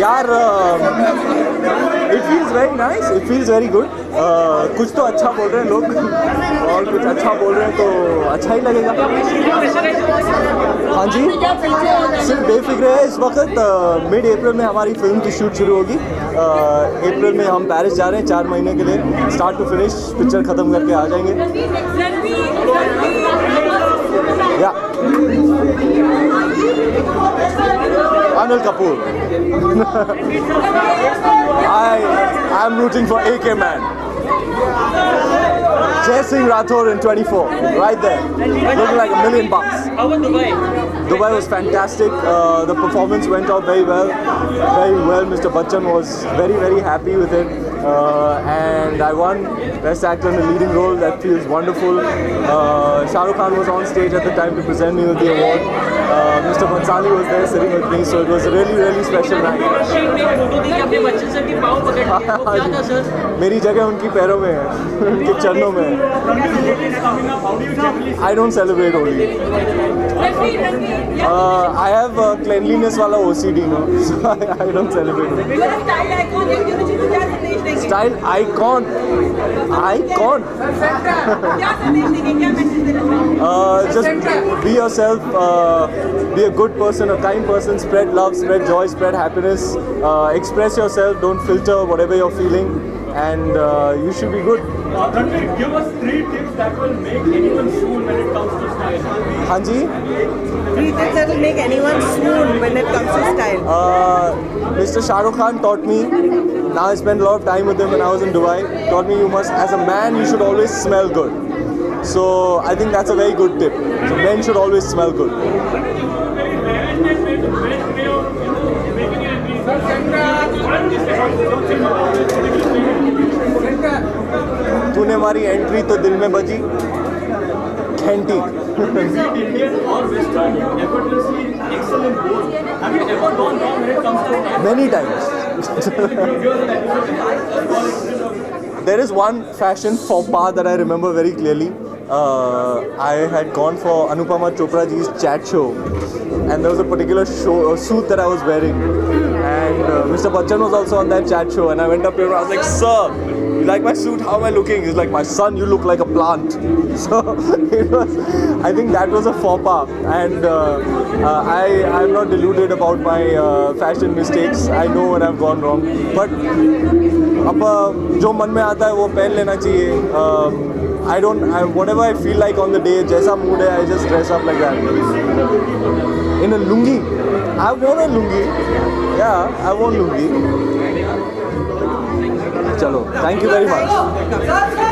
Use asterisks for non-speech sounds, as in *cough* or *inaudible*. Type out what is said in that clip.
यार it feels very nice it feels very good कुछ तो अच्छा बोल रहे हैं लोग और कुछ अच्छा बोल रहे हैं तो अच्छा ही लगेगा। हाँ जी। सिर्फ़ बेफिक्र है इस वक्त मिड अप्रैल में हमारी फ़िल्म की शूट शुरू होगी। अप्रैल में हम पेरिस जा रहे हैं चार महीने के लिए। स्टार्ट टू फिनिश पिक्चर ख़त्म करके आ जाएँगे। या Anil Kapoor. I am rooting for AK Man. Jai Singh Rathore in 24, right there, looking like a million bucks. How was Dubai? Dubai was fantastic. Uh, the performance went out very well, very well. Mr. Bachchan was very, very happy with it, uh, and I won Best Actor in a Leading Role. That feels wonderful. Uh, Shah Rukh Khan was on stage at the time to present me with the award. Uh, Mr. Bansali was there sitting with me, so it was a really, really special night. से मेरी जगह उनकी पैरों में है उनके चरणों में है। I don't celebrate Holi. I have cleanliness वाला OCD no I don't celebrate style icon icon just be yourself uh, be a good person a kind person spread love spread joy spread happiness uh, express yourself don't filter whatever you're feeling and uh, you should be good Ranveer, give us three tips that will make anyone swoon when it comes to style. Hanji, Three things that will make anyone swoon when it comes to style. uh, Mr. Shah Rukh Khan taught me. Now I spent a lot of time with him when I was in Dubai. Taught me you must, as a man, you should always smell good. So I think that's a very good tip. So men should always smell good. Very rare and then way to best way of you know making an entrance. One is don't say no. तूने हमारी entry तो दिल में बजी घंटी Indian or *laughs* There is one fashion faux pas that I remember very clearly. Uh, I had gone for Anupama Chopra ji's chat show, and there was a particular show, uh, suit that I was wearing, and uh, Mr. Bachchan was also on that chat show, and I went up to him and I was like, "Sir, you like my suit? How am I looking?" He's like, "My son, you look like a plant." *laughs* So it was, I think that was a faux pas, and uh, uh, I I'm not deluded about my uh, fashion mistakes. I know when I've gone wrong, but अब uh, जो मन में आता है वो पहन लेना चाहिए I don't whatever I feel like on the day जैसा मूड है I just dress up like that in a lungi I want a lungi या आई वॉन्ट लुंगी चलो थैंक यू वेरी मच